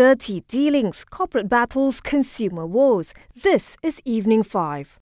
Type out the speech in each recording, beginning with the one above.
dirty dealings, corporate battles, consumer wars. This is Evening 5.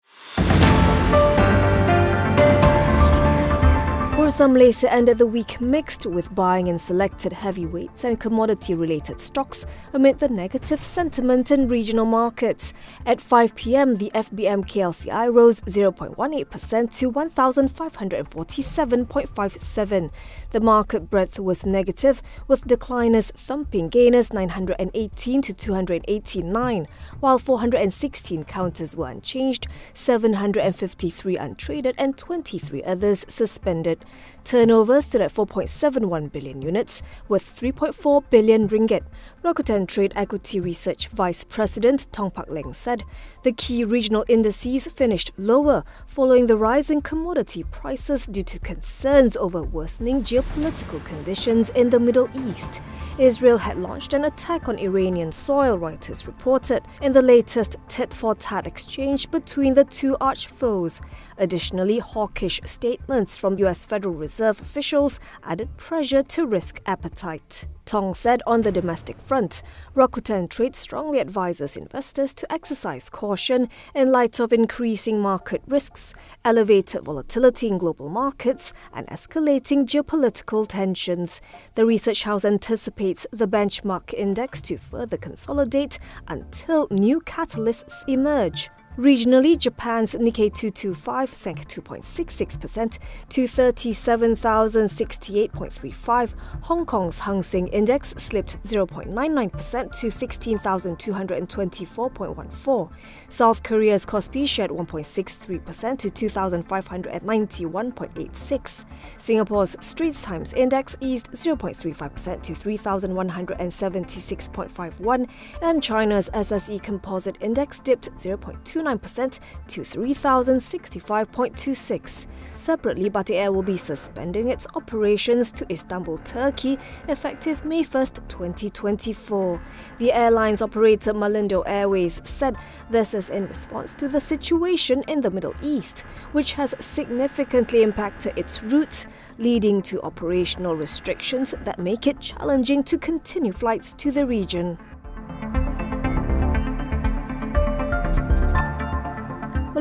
Bursa Malaysia ended the week mixed with buying in selected heavyweights and commodity related stocks amid the negative sentiment in regional markets. At 5 pm, the FBM KLCI rose 0.18% to 1,547.57. The market breadth was negative, with decliners thumping gainers 918 to 289, while 416 counters were unchanged, 753 untraded, and 23 others suspended. Turnover stood at 4.71 billion units, worth 3.4 billion ringgit. Rakuten Trade Equity Research Vice President Tong Pak Leng said the key regional indices finished lower following the rise in commodity prices due to concerns over worsening geopolitical conditions in the Middle East. Israel had launched an attack on Iranian soil, Reuters reported, in the latest tit for tat exchange between the two arch foes. Additionally, hawkish statements from US Federal Reserve officials added pressure to risk appetite. Tong said on the domestic front, Rakuten Trade strongly advises investors to exercise caution in light of increasing market risks, elevated volatility in global markets, and escalating geopolitical tensions. The research house anticipates the benchmark index to further consolidate until new catalysts emerge. Regionally, Japan's Nikkei 225 sank 2.66% to 37,068.35. Hong Kong's Hang Seng Index slipped 0.99% to 16,224.14. South Korea's Kospi shed 1.63% to 2,591.86. Singapore's Straits Times Index eased 0.35% to 3,176.51. And China's SSE Composite Index dipped 0.2 2.9% to 3,065.26. Separately, Batik Air will be suspending its operations to Istanbul, Turkey, effective May 1, 2024. The airline's operator Malindo Airways said this is in response to the situation in the Middle East, which has significantly impacted its routes, leading to operational restrictions that make it challenging to continue flights to the region.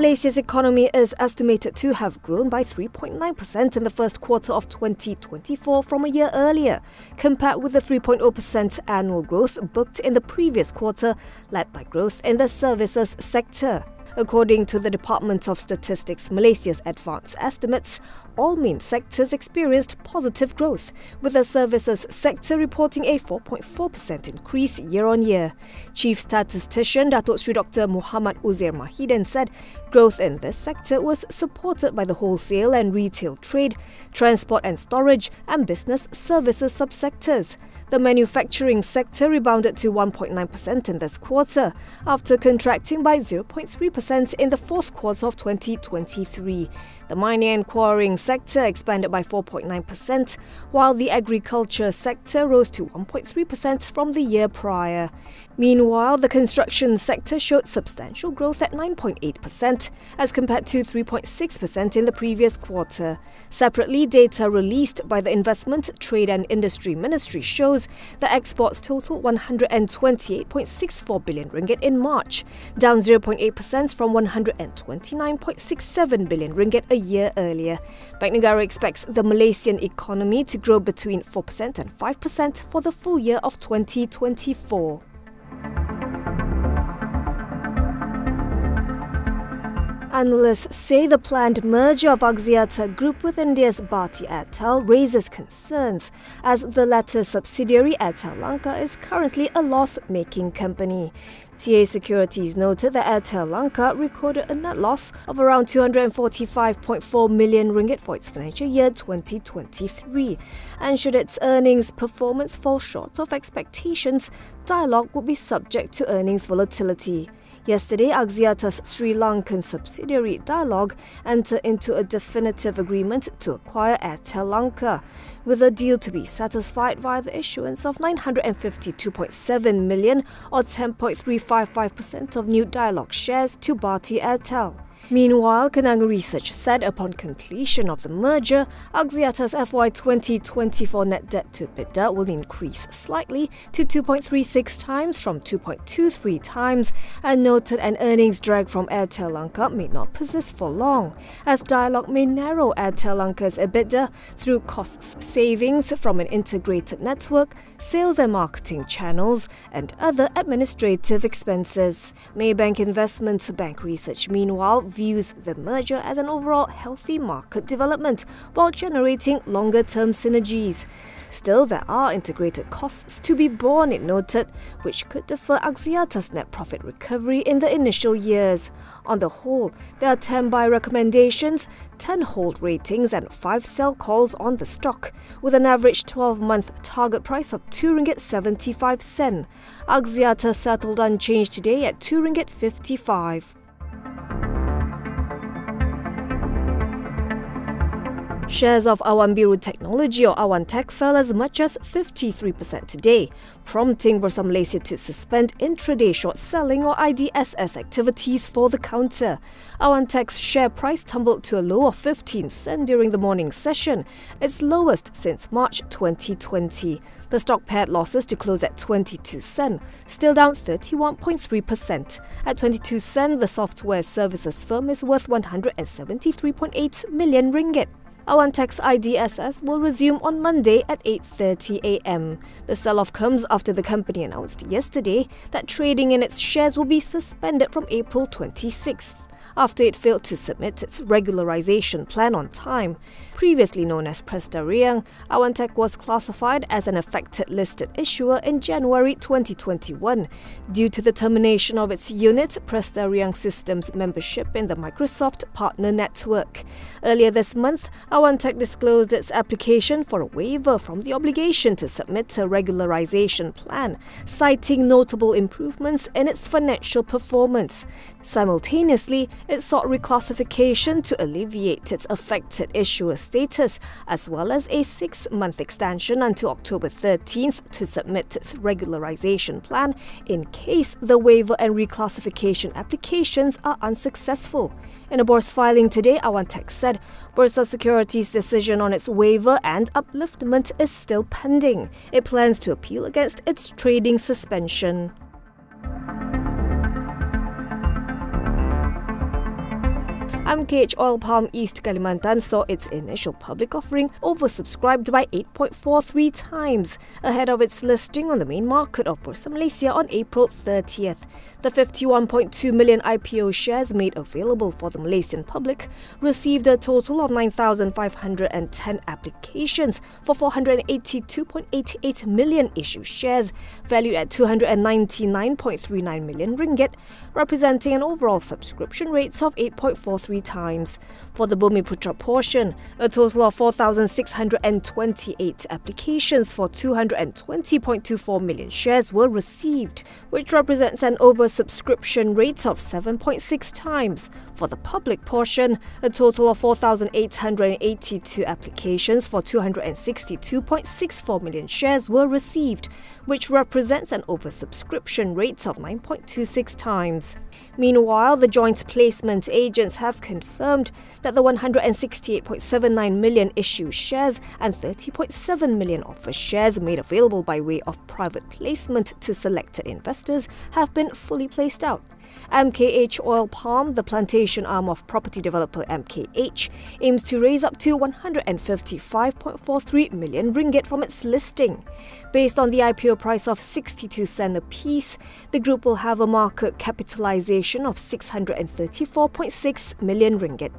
Malaysia's economy is estimated to have grown by 3.9% in the first quarter of 2024 from a year earlier, compared with the 3.0% annual growth booked in the previous quarter, led by growth in the services sector. According to the Department of Statistics Malaysia's advanced estimates, all main sectors experienced positive growth, with the services sector reporting a 4.4% increase year on year. Chief Statistician Datuk Sri Dr. Muhammad Uzir Mahidin said growth in this sector was supported by the wholesale and retail trade, transport and storage, and business services subsectors. The manufacturing sector rebounded to 1.9% in this quarter, after contracting by 0.3% in the fourth quarter of 2023. The mining and quarrying sector expanded by 4.9%, while the agriculture sector rose to 1.3% from the year prior. Meanwhile, the construction sector showed substantial growth at 9.8%, as compared to 3.6% in the previous quarter. Separately, data released by the Investment, Trade and Industry Ministry shows that exports total 128.64 billion ringgit in March, down 0.8% from 129.67 billion ringgit a year earlier. Bank Negara expects the Malaysian economy to grow between 4% and 5% for the full year of 2024. Analysts say the planned merger of Axiata Group with India's Bharti Airtel raises concerns as the latter's subsidiary Airtel Lanka is currently a loss-making company. TA Securities noted that Airtel Lanka recorded a net loss of around 245.4 million ringgit for its financial year 2023. And should its earnings performance fall short of expectations, Dialog would be subject to earnings volatility. Yesterday, Axiata's Sri Lankan subsidiary Dialog entered into a definitive agreement to acquire Airtel Lanka, with a deal to be satisfied via the issuance of 952.7 million or 10.355% of new Dialog shares to Bharti Airtel. Meanwhile, Kenanga Research said upon completion of the merger, Axiata's FY 2024 net debt to EBITDA will increase slightly to 2.36 times from 2.23 times and noted an earnings drag from Airtel Lanka may not persist for long, as Dialog may narrow Airtel Lanka's EBITDA through costs savings from an integrated network, sales and marketing channels, and other administrative expenses. Maybank Investments Bank Research, meanwhile, views the merger as an overall healthy market development while generating longer term synergies. Still, there are integrated costs to be borne, it noted, which could defer Axiata's net profit recovery in the initial years. On the whole, there are 10 buy recommendations, 10 hold ratings, and 5 sell calls on the stock, with an average 12 month target price of 2 ringgit 75 sen. Axiata settled unchanged today at 2 ringgit 55. Shares of Awan Biru Technology or Awantec fell as much as 53% today, prompting Bursa Malaysia to suspend intraday short selling or IDSS activities for the counter. Awantec's share price tumbled to a low of 15 cent during the morning session, its lowest since March 2020. The stock pared losses to close at 22 cent, still down 31.3%. At 22 cent, the software services firm is worth 173.8 million ringgit. Awantec's IDSS will resume on Monday at 8:30 a.m. The sell-off comes after the company announced yesterday that trading in its shares will be suspended from April 26th after it failed to submit its regularization plan on time. Previously known as Presta Riang, Awantec was classified as an affected listed issuer in January 2021 due to the termination of its unit Prestariang Systems membership in the Microsoft Partner Network. Earlier this month, Awantec disclosed its application for a waiver from the obligation to submit a regularization plan, citing notable improvements in its financial performance. Simultaneously, it sought reclassification to alleviate its affected issuer status, as well as a six month extension until October 13th to submit its regularization plan in case the waiver and reclassification applications are unsuccessful. In a bourse filing today, Awantec said Bursa Securities' decision on its waiver and upliftment is still pending. It plans to appeal against its trading suspension. MKH Oil Palm East Kalimantan saw its initial public offering oversubscribed by 8.43 times ahead of its listing on the main market of Bursa Malaysia on April 30th. The 51.2 million IPO shares made available for the Malaysian public received a total of 9,510 applications for 482.88 million issued shares, valued at 299.39 million ringgit, representing an overall subscription rate of 8.43 times. For the Bumiputra portion, a total of 4,628 applications for 220.24 million shares were received, which represents an oversubscription rate of 7.6 times. For the public portion, a total of 4,882 applications for 262.64 million shares were received, which represents an oversubscription rate of 9.26 times. Meanwhile, the joint placement agents have confirmed that the 168.79 million issued shares and 30.7 million offer shares made available by way of private placement to selected investors have been fully placed out. MKH Oil Palm, the plantation arm of property developer MKH, aims to raise up to 155.43 million ringgit from its listing. Based on the IPO price of 62 cent a piece, the group will have a market capitalization of 634.6 million ringgit.